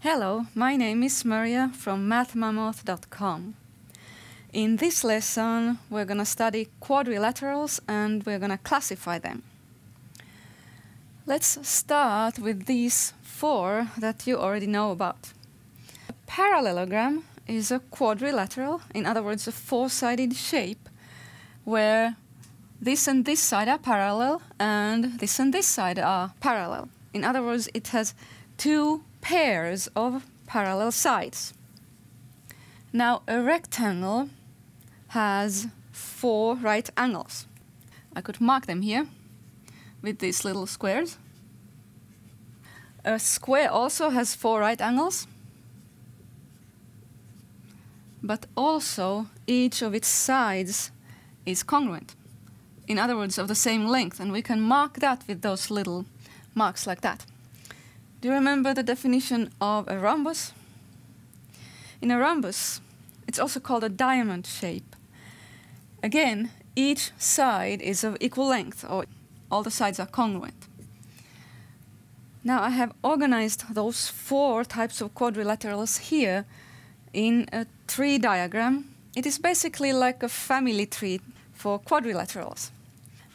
Hello, my name is Maria from mathmammoth.com. In this lesson, we're going to study quadrilaterals and we're going to classify them. Let's start with these four that you already know about. A parallelogram is a quadrilateral, in other words, a four-sided shape where this and this side are parallel and this and this side are parallel. In other words, it has two pairs of parallel sides. Now, a rectangle has four right angles. I could mark them here with these little squares. A square also has four right angles, but also each of its sides is congruent. In other words, of the same length, and we can mark that with those little marks like that. Do you remember the definition of a rhombus? In a rhombus, it's also called a diamond shape. Again, each side is of equal length, or all the sides are congruent. Now I have organized those four types of quadrilaterals here in a tree diagram. It is basically like a family tree for quadrilaterals.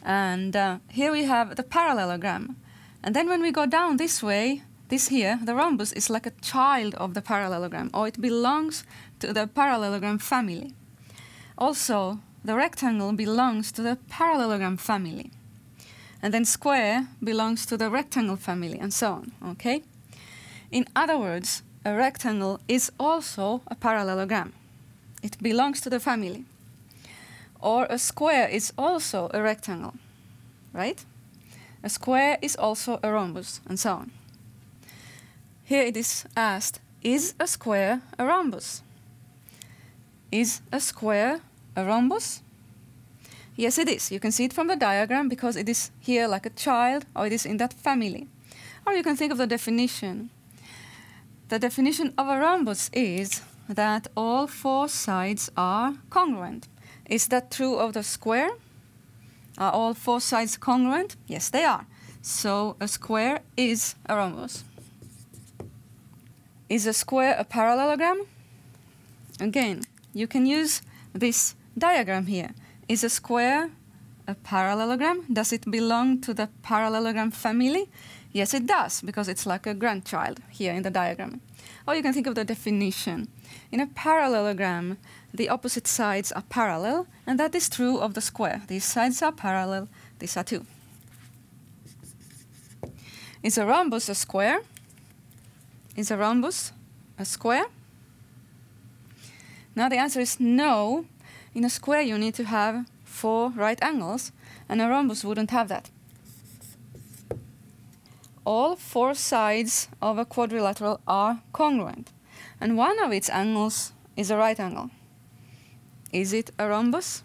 And uh, here we have the parallelogram. And then when we go down this way, this here, the rhombus is like a child of the parallelogram, or it belongs to the parallelogram family. Also, the rectangle belongs to the parallelogram family. And then square belongs to the rectangle family, and so on, okay? In other words, a rectangle is also a parallelogram. It belongs to the family. Or a square is also a rectangle, right? A square is also a rhombus, and so on. Here it is asked, is a square a rhombus? Is a square a rhombus? Yes, it is. You can see it from the diagram because it is here like a child or it is in that family. Or you can think of the definition. The definition of a rhombus is that all four sides are congruent. Is that true of the square? Are all four sides congruent? Yes, they are. So a square is a rhombus. Is a square a parallelogram? Again, you can use this diagram here. Is a square a parallelogram? Does it belong to the parallelogram family? Yes, it does, because it's like a grandchild here in the diagram. Or you can think of the definition. In a parallelogram, the opposite sides are parallel, and that is true of the square. These sides are parallel, these are two. Is a rhombus a square? Is a rhombus a square? Now the answer is no. In a square you need to have four right angles, and a rhombus wouldn't have that. All four sides of a quadrilateral are congruent, and one of its angles is a right angle. Is it a rhombus?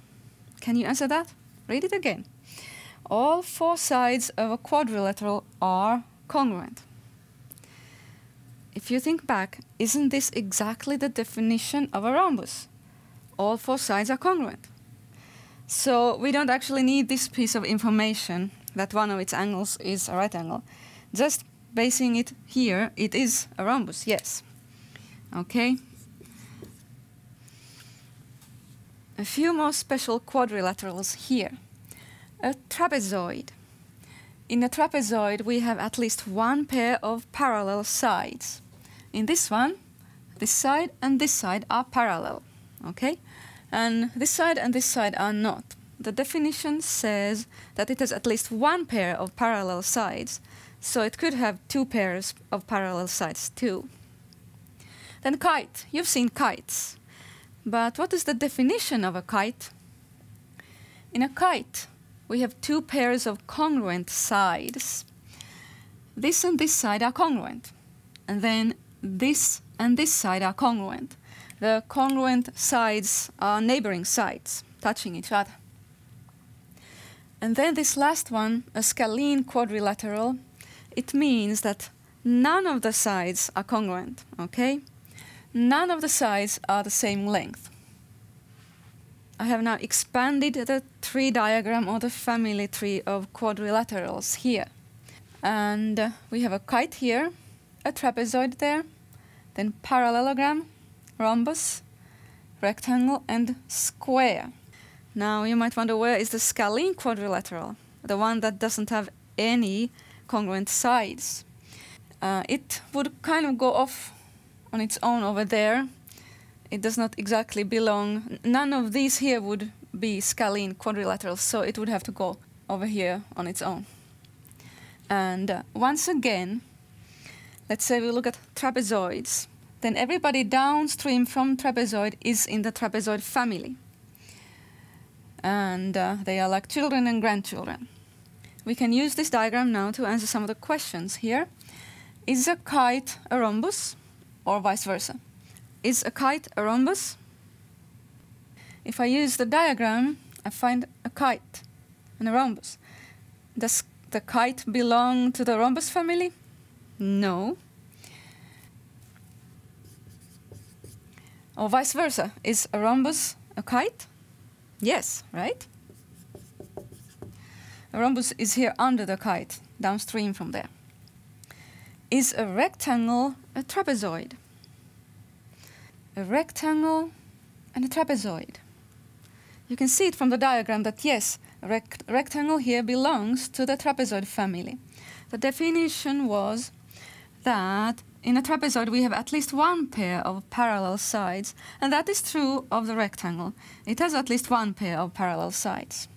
Can you answer that? Read it again. All four sides of a quadrilateral are congruent. If you think back, isn't this exactly the definition of a rhombus? All four sides are congruent. So we don't actually need this piece of information that one of its angles is a right angle. Just basing it here, it is a rhombus, yes. Okay? A few more special quadrilaterals here. A trapezoid. In a trapezoid, we have at least one pair of parallel sides. In this one, this side and this side are parallel, okay? And this side and this side are not. The definition says that it has at least one pair of parallel sides, so it could have two pairs of parallel sides too. Then kite. You've seen kites. But what is the definition of a kite? In a kite, we have two pairs of congruent sides. This and this side are congruent. And then this and this side are congruent. The congruent sides are neighboring sides, touching each other. And then this last one, a scalene quadrilateral, it means that none of the sides are congruent, okay? None of the sides are the same length. I have now expanded the tree diagram or the family tree of quadrilaterals here. And uh, we have a kite here, a trapezoid there, then parallelogram, rhombus, rectangle, and square. Now you might wonder where is the scalene quadrilateral, the one that doesn't have any congruent sides. Uh, it would kind of go off on its own over there. It does not exactly belong, none of these here would be scalene quadrilaterals, so it would have to go over here on its own. And uh, once again, let's say we look at trapezoids, then everybody downstream from trapezoid is in the trapezoid family. And uh, they are like children and grandchildren. We can use this diagram now to answer some of the questions here. Is a kite a rhombus or vice versa? Is a kite a rhombus? If I use the diagram, I find a kite and a rhombus. Does the kite belong to the rhombus family? No. Or vice versa. Is a rhombus a kite? Yes, right? A rhombus is here under the kite, downstream from there. Is a rectangle a trapezoid? A rectangle and a trapezoid. You can see it from the diagram that yes, a rect rectangle here belongs to the trapezoid family. The definition was that in a trapezoid we have at least one pair of parallel sides, and that is true of the rectangle. It has at least one pair of parallel sides.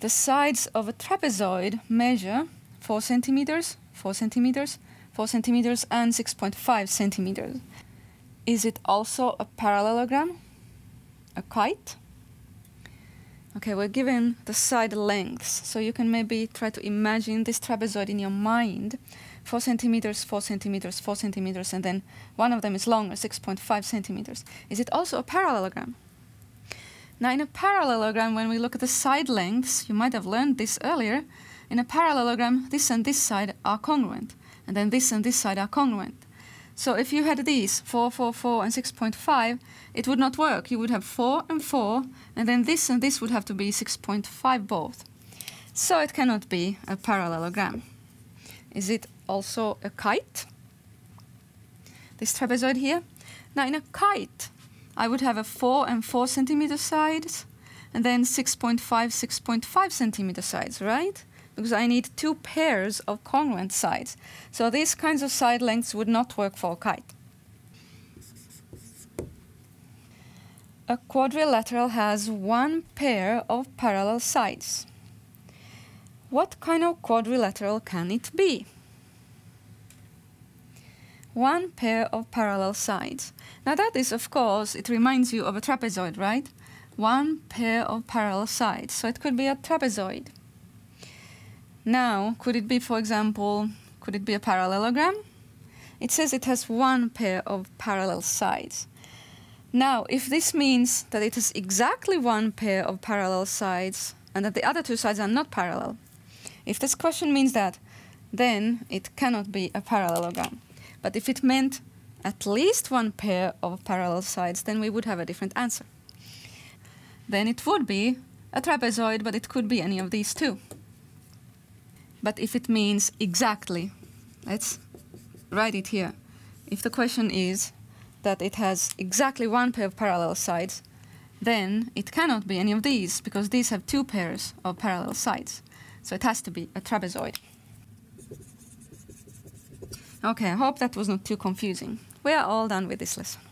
The sides of a trapezoid measure 4 centimeters, 4 centimeters, 4 centimeters, and 6.5 centimeters. Is it also a parallelogram? A kite? Okay, we're given the side lengths, so you can maybe try to imagine this trapezoid in your mind. 4 centimeters, 4 centimeters, 4 centimeters, and then one of them is longer, 6.5 centimeters. Is it also a parallelogram? Now, in a parallelogram, when we look at the side lengths, you might have learned this earlier. In a parallelogram, this and this side are congruent, and then this and this side are congruent. So if you had these, 4, 4, 4, and 6.5, it would not work. You would have 4 and 4, and then this and this would have to be 6.5 both. So it cannot be a parallelogram. Is it also a kite? This trapezoid here? Now in a kite, I would have a 4 and 4 centimeter sides, and then 6.5, 6.5 centimeter sides, right? Because I need two pairs of congruent sides. So these kinds of side lengths would not work for a kite. A quadrilateral has one pair of parallel sides. What kind of quadrilateral can it be? one pair of parallel sides. Now that is, of course, it reminds you of a trapezoid, right? One pair of parallel sides. So it could be a trapezoid. Now, could it be, for example, could it be a parallelogram? It says it has one pair of parallel sides. Now, if this means that it has exactly one pair of parallel sides and that the other two sides are not parallel, if this question means that, then it cannot be a parallelogram. But if it meant at least one pair of parallel sides, then we would have a different answer. Then it would be a trapezoid, but it could be any of these two. But if it means exactly, let's write it here. If the question is that it has exactly one pair of parallel sides, then it cannot be any of these, because these have two pairs of parallel sides. So it has to be a trapezoid. Okay, I hope that was not too confusing. We are all done with this lesson.